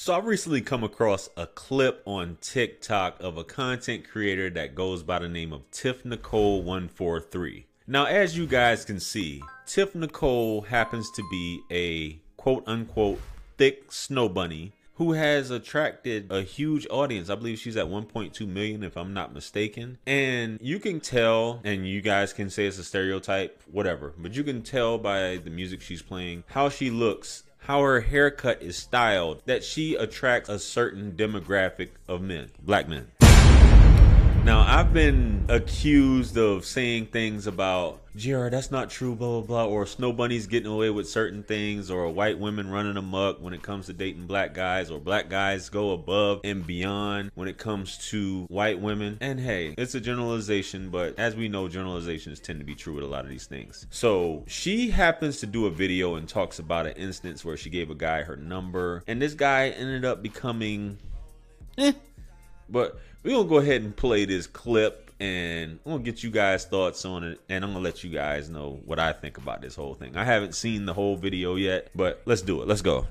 So I recently come across a clip on TikTok of a content creator that goes by the name of Tiff Nicole 143. Now, as you guys can see, Tiff Nicole happens to be a quote unquote thick snow bunny who has attracted a huge audience. I believe she's at 1.2 million, if I'm not mistaken. And you can tell, and you guys can say it's a stereotype, whatever, but you can tell by the music she's playing how she looks how her haircut is styled that she attracts a certain demographic of men, black men. Now, I've been accused of saying things about, JR, that's not true, blah, blah, blah, or Snow Bunny's getting away with certain things, or white women running amok when it comes to dating black guys, or black guys go above and beyond when it comes to white women. And hey, it's a generalization, but as we know, generalizations tend to be true with a lot of these things. So she happens to do a video and talks about an instance where she gave a guy her number, and this guy ended up becoming, eh, but we're gonna go ahead and play this clip and I'm gonna get you guys thoughts on it and I'm gonna let you guys know what I think about this whole thing. I haven't seen the whole video yet, but let's do it. Let's go.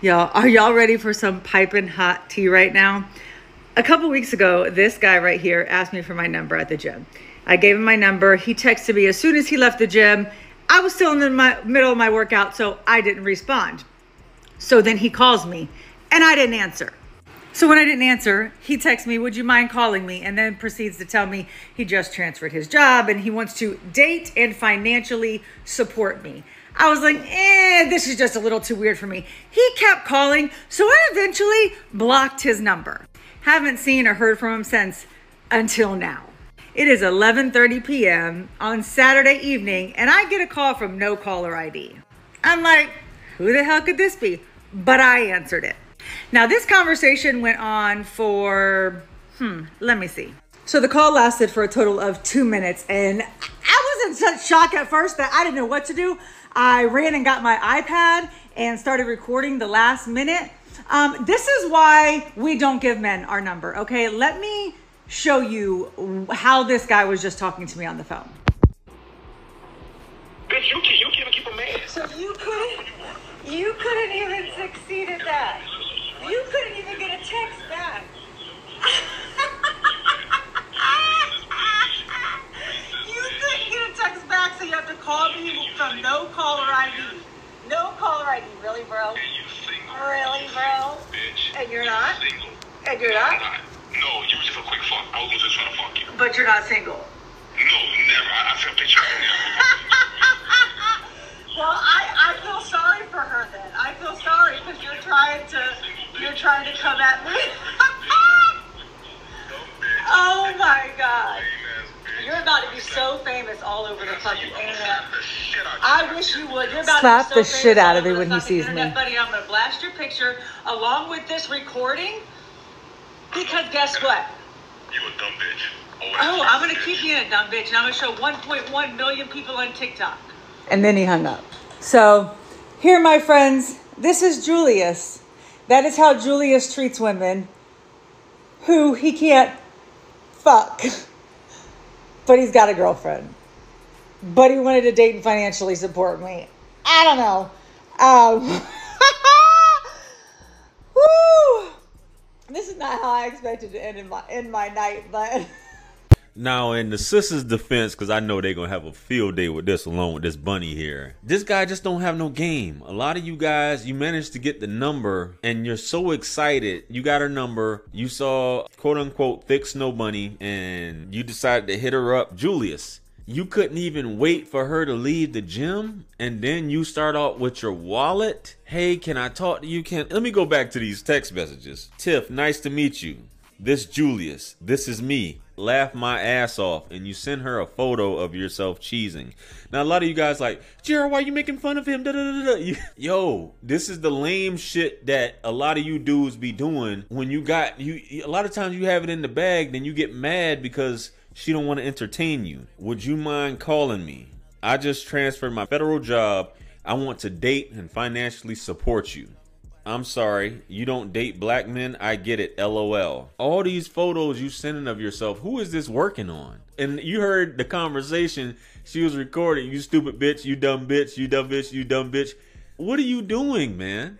Y'all, are y'all ready for some piping hot tea right now? A couple weeks ago, this guy right here asked me for my number at the gym. I gave him my number. He texted me as soon as he left the gym. I was still in the my, middle of my workout, so I didn't respond. So then he calls me and I didn't answer. So when I didn't answer, he texts me, Would you mind calling me? And then proceeds to tell me he just transferred his job and he wants to date and financially support me. I was like, eh, this is just a little too weird for me. He kept calling, so I eventually blocked his number. Haven't seen or heard from him since until now. It is 11:30 p.m. on Saturday evening, and I get a call from no caller ID. I'm like, who the hell could this be? But I answered it. Now, this conversation went on for, hmm, let me see. So the call lasted for a total of two minutes, and I was in such shock at first that I didn't know what to do. I ran and got my iPad and started recording the last minute. Um, this is why we don't give men our number, okay? Let me show you how this guy was just talking to me on the phone. Bitch, you can't, you can't keep a man. So you couldn't, you couldn't even succeed at that. You couldn't even get a text back. you couldn't get a text back, so you have to call me from no caller ID. No caller ID, really, bro? You. Really, bro? Bitch. And you're not? Single. And you're not? No, you were just a quick fuck. I was just trying to fuck you. But you're not single. No, never. I, I took a picture right now. Well, I, I feel sorry for her then. I feel sorry because you're trying to trying to come at me. oh my god. You're about to be so famous all over the fucking internet. I wish you would. You're about Slap to be so the so shit out of me over when the he fucking sees internet, me. Buddy, I'm gonna blast your picture along with this recording. Because guess what? You a dumb bitch. Oh, I'm gonna keep you in a dumb bitch, and I'm gonna show 1.1 million people on TikTok. And then he hung up. So, here, my friends, this is Julius. That is how Julius treats women who he can't fuck. But he's got a girlfriend. But he wanted to date and financially support me. I don't know. Um, woo! This is not how I expected to end in my, end my night, but. Now, in the sisters' defense, because I know they're gonna have a field day with this along with this bunny here. This guy just don't have no game. A lot of you guys, you managed to get the number, and you're so excited. You got her number. You saw quote unquote thick snow bunny, and you decided to hit her up, Julius. You couldn't even wait for her to leave the gym, and then you start out with your wallet. Hey, can I talk to you? Can let me go back to these text messages. Tiff, nice to meet you. This Julius. This is me. Laugh my ass off, and you send her a photo of yourself cheesing. Now a lot of you guys like, Jared, why are you making fun of him? Da, da, da, da. Yo, this is the lame shit that a lot of you dudes be doing when you got you. A lot of times you have it in the bag, then you get mad because she don't want to entertain you. Would you mind calling me? I just transferred my federal job. I want to date and financially support you. I'm sorry, you don't date black men. I get it. LOL. All these photos you sending of yourself, who is this working on? And you heard the conversation she was recording. You stupid bitch, you dumb bitch, you dumb bitch, you dumb bitch. What are you doing, man?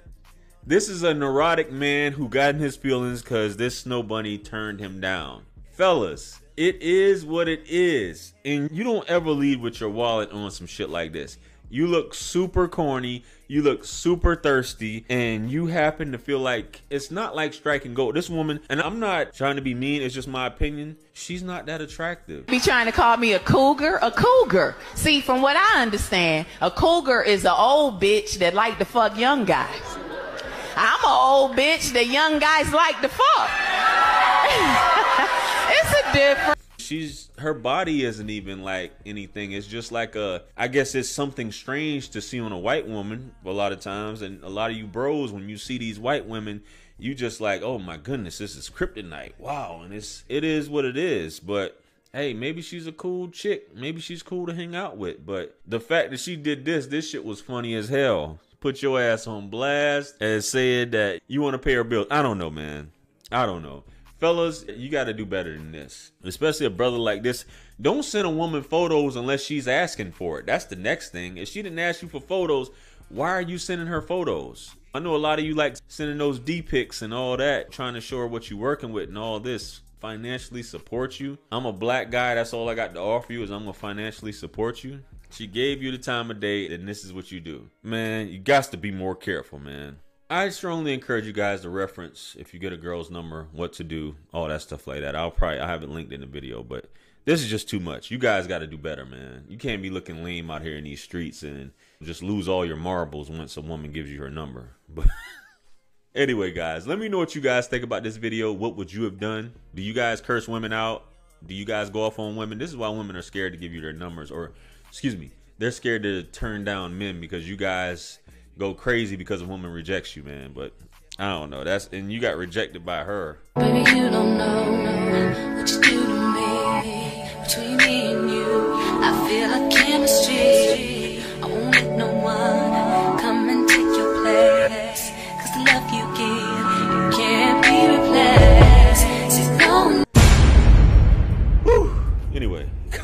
This is a neurotic man who got in his feelings because this snow bunny turned him down. Fellas, it is what it is. And you don't ever lead with your wallet on some shit like this. You look super corny, you look super thirsty, and you happen to feel like it's not like striking gold. This woman, and I'm not trying to be mean, it's just my opinion, she's not that attractive. Be trying to call me a cougar? A cougar. See, from what I understand, a cougar is an old bitch that like to fuck young guys. I'm an old bitch that young guys like to fuck. it's a difference. She's her body isn't even like anything. It's just like a I guess it's something strange to see on a white woman a lot of times and a lot of you bros when you see these white women you just like, "Oh my goodness, this is kryptonite." Wow, and it's it is what it is, but Hey, maybe she's a cool chick. Maybe she's cool to hang out with. But the fact that she did this, this shit was funny as hell. Put your ass on blast and said that you want to pay her bill. I don't know, man. I don't know fellas, you got to do better than this. Especially a brother like this. Don't send a woman photos unless she's asking for it. That's the next thing. If she didn't ask you for photos, why are you sending her photos? I know a lot of you like sending those D pics and all that, trying to show her what you're working with and all this. Financially support you. I'm a black guy. That's all I got to offer you is I'm gonna financially support you. She gave you the time of day, and this is what you do. Man, you got to be more careful, man. I strongly encourage you guys to reference if you get a girl's number, what to do, all that stuff like that. I'll probably I haven't linked in the video, but this is just too much. You guys got to do better, man. You can't be looking lame out here in these streets and just lose all your marbles once a woman gives you her number. But anyway, guys, let me know what you guys think about this video. What would you have done? Do you guys curse women out? Do you guys go off on women? This is why women are scared to give you their numbers, or excuse me, they're scared to turn down men because you guys go crazy because a woman rejects you, man. But I don't know. That's and you got rejected by her. Baby, you don't know what you do to me. Between me and you, I feel like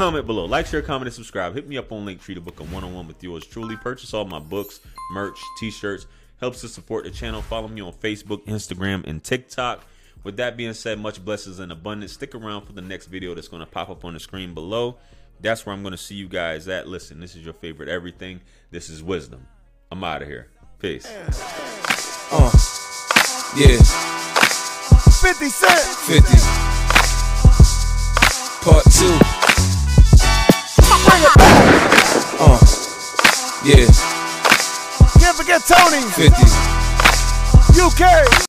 comment below. Like, share, comment, and subscribe. Hit me up on Linktree to book a one-on-one with yours truly. Purchase all my books, merch, t-shirts. Helps to support the channel. Follow me on Facebook, Instagram, and TikTok. With that being said, much blessings and abundance. Stick around for the next video that's going to pop up on the screen below. That's where I'm going to see you guys at. Listen, this is your favorite everything. This is wisdom. I'm out of here. Peace. Uh, yeah. 50 Cent. 50. Part 2. Yeah. Can't forget Tony. 50. UK.